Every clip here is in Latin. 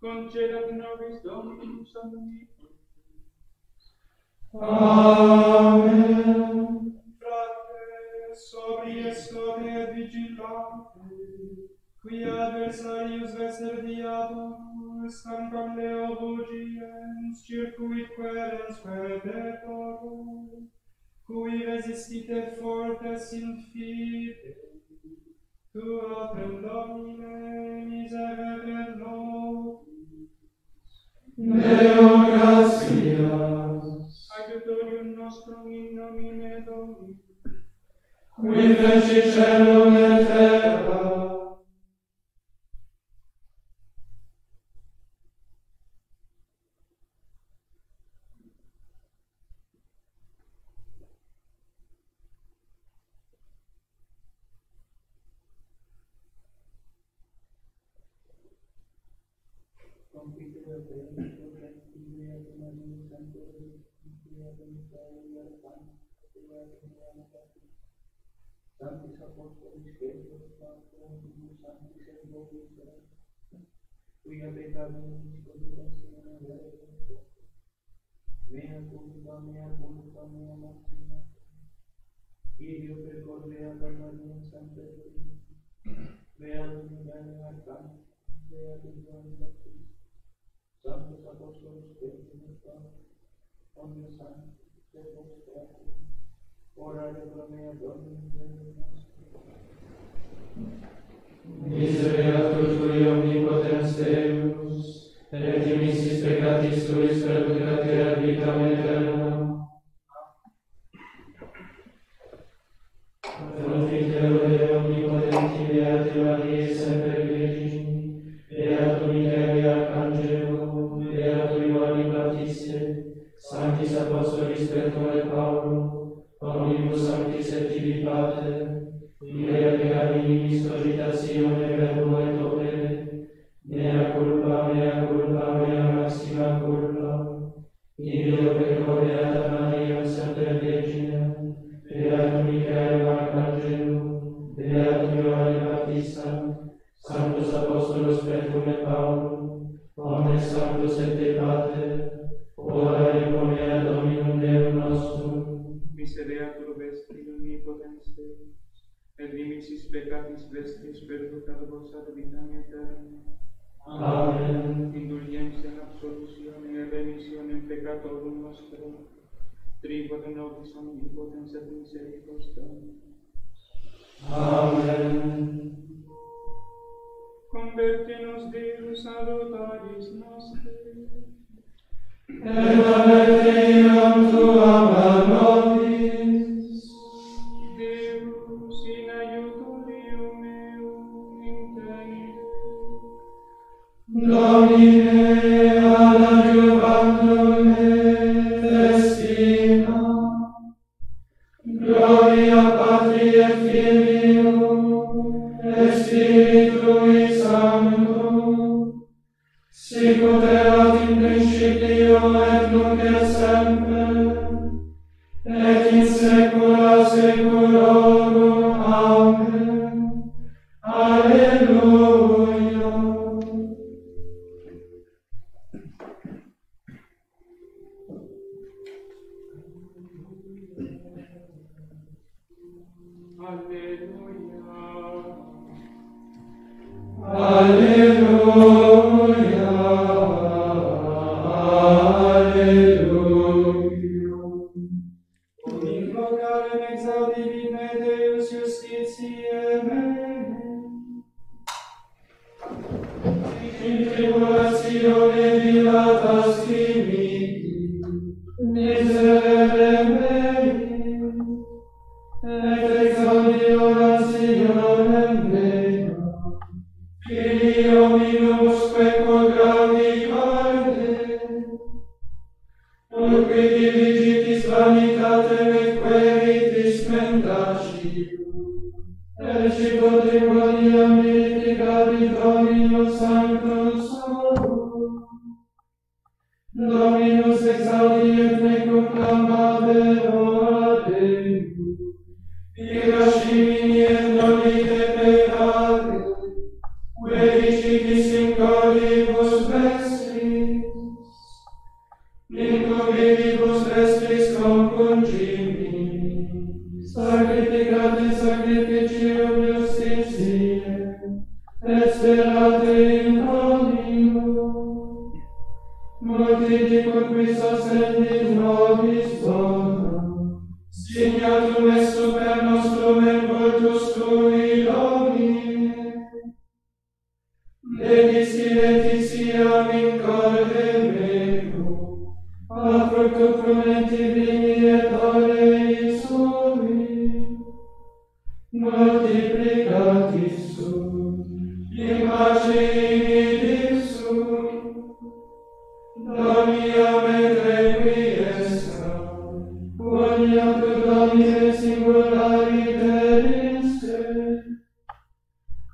concedat nobis Dominus omnipotens. Amen. Frate, sobries, sobre et vigilante, qui adversarius vesserdiatus, ancam leo vogiens, circuit querens perdetorum, cui resistite fortes in fide, tu otrem Domine miserere nobis, Deo gratias. Adiutorium nostrum in nomine Domini. Qui feci celum et terra, Some is supposed to be scheduled to do some is involved. We have a government मैं अपूर्णता मैं अपूर्णता मैं अमरता ये जो फिर कर लिया करना नहीं संतुष्ट मैं आदमी मैंने आता मैं आदमी मैंने आता सब कुछ अपोस्टोल्स के लिए और ये संतुष्ट ora pro mea Domine nostro. Misereatus tui omnipotens Deus, et dimissis peccatis tuis per ενήμιση πεκάτης βέστης περίπου καρδό σαν την πιθανή εταίρνη. Αμήν. Την δουλειά σε ένα ψωτισίο με ευαίμισιο με πεκάτο ρούμαστρο. Τρίποτε νότισαν τίποτε σε την ξερικό στόμα. Αμήν. Κομπέρτινος δίδους αδωτάρις νόστε. Εν αμέτειον του αμανότης. Domine ad adiuvandum festina. Gloria Patri et Filii in tribulatione dilata convivibus est concungimi. Sacrificate sacrificium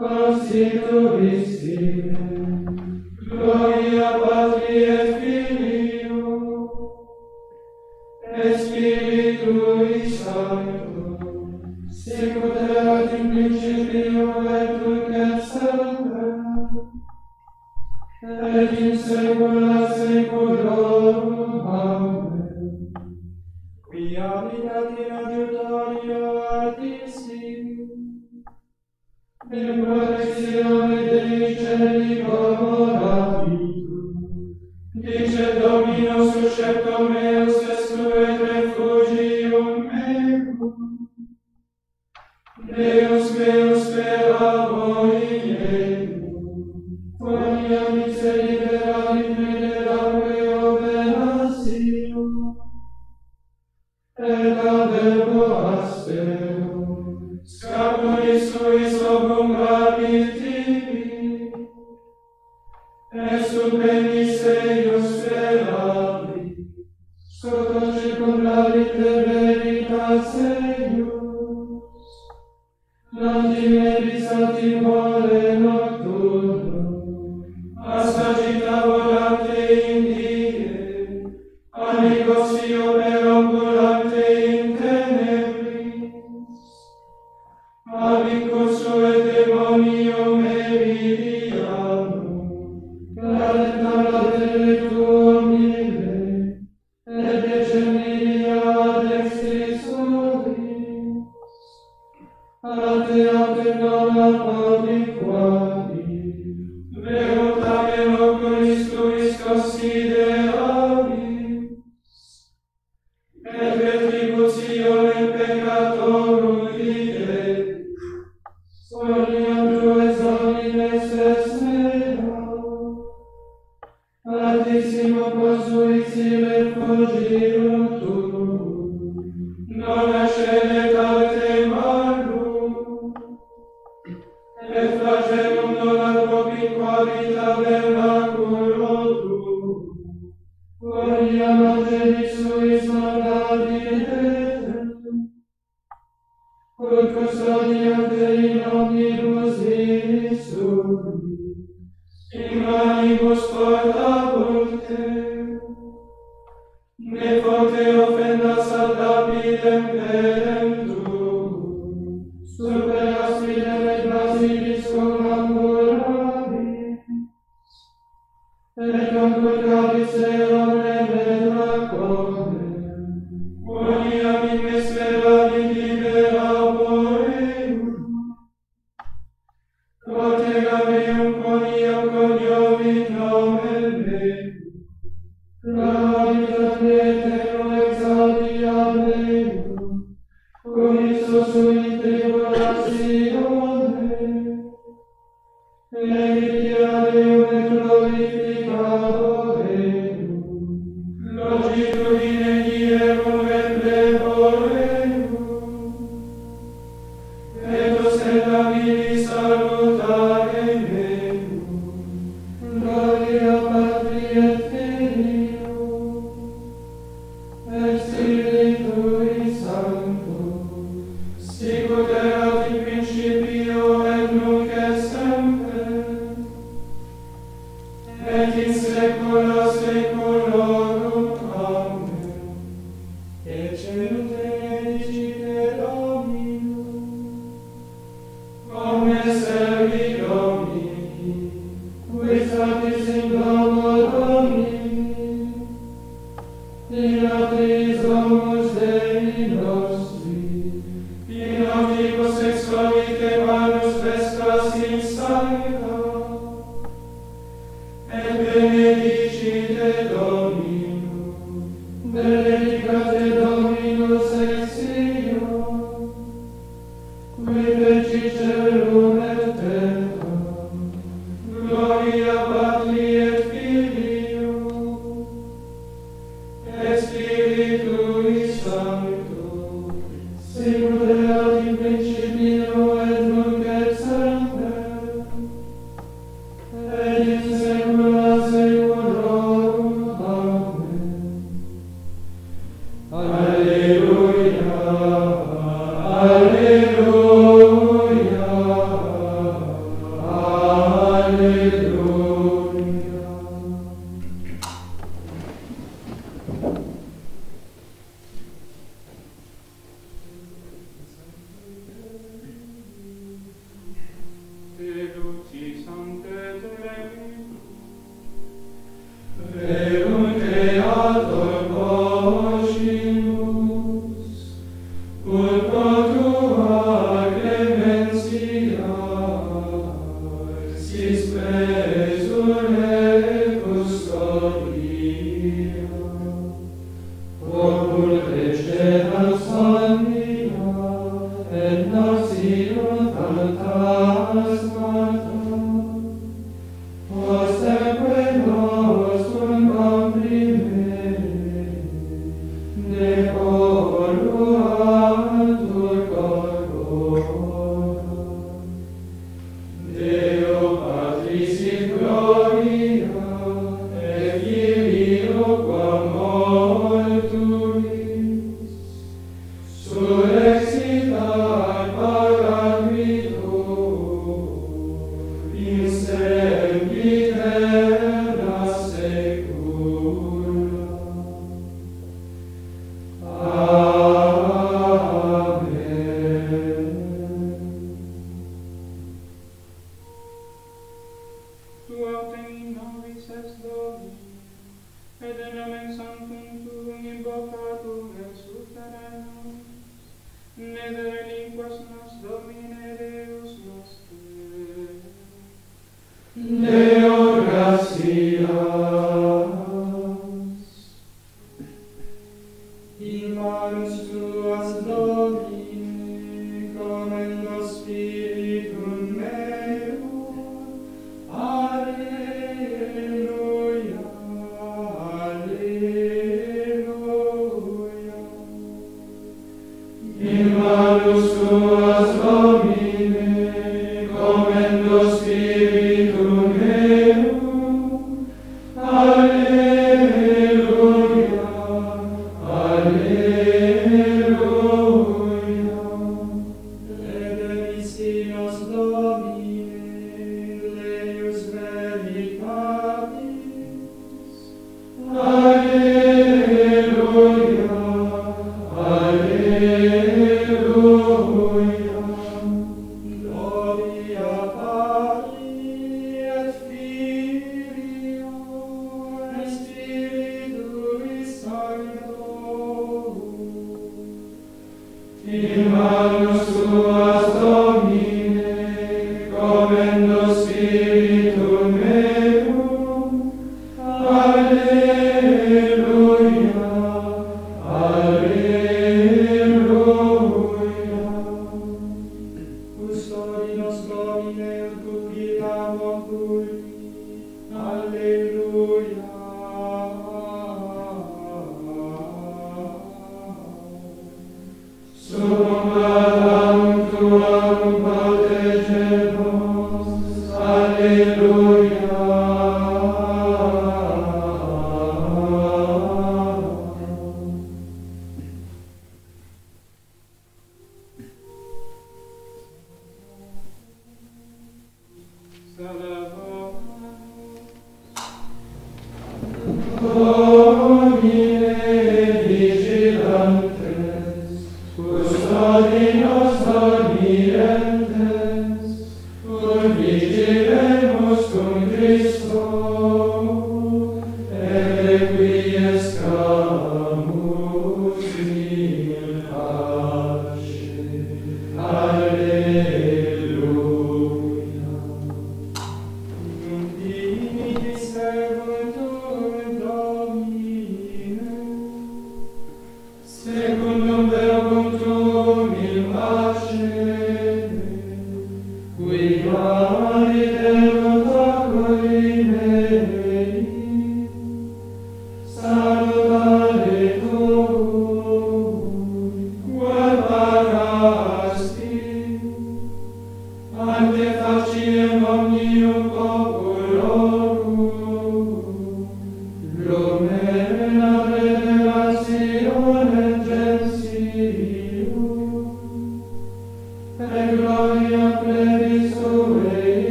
constituísse Amen.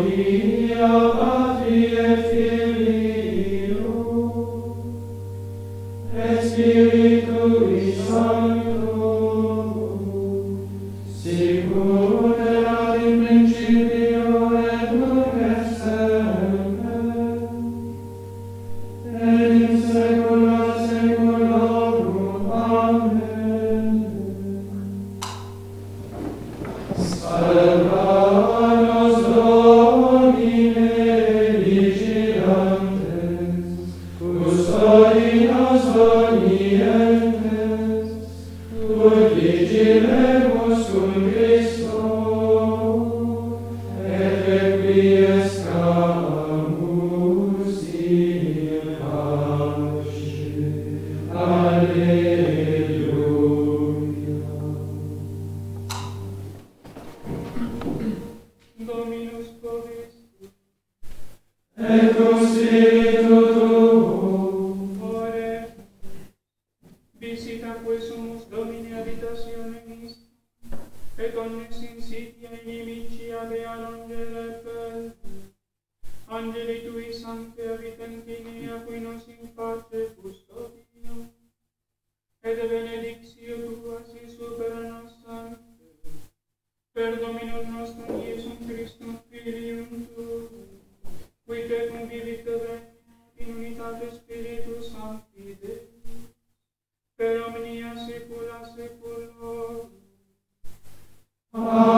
Maria, Patri et Amen. Oh.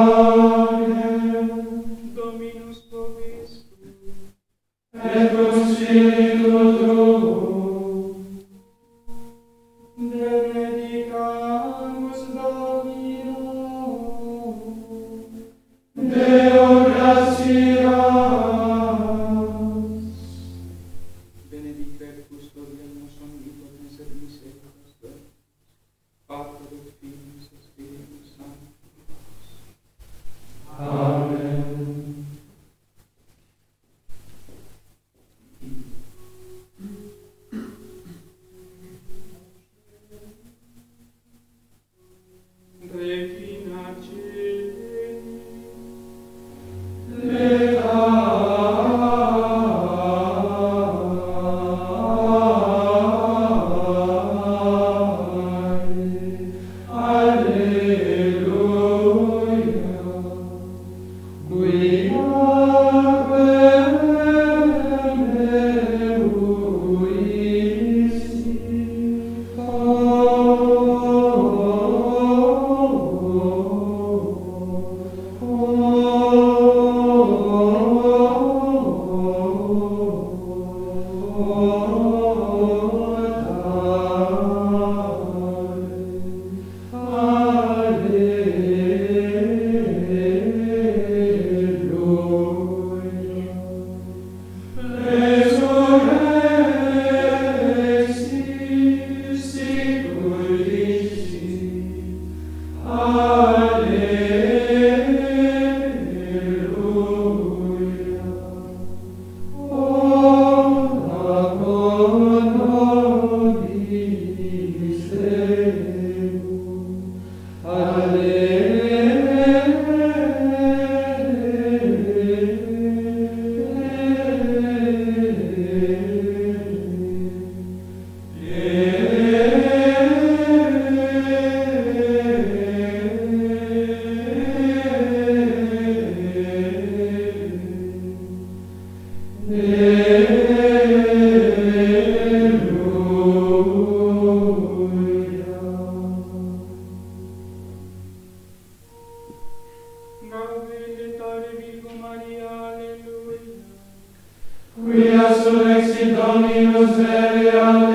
benedetare Virgo Maria, alleluia. Quia Dominus vere, alleluia.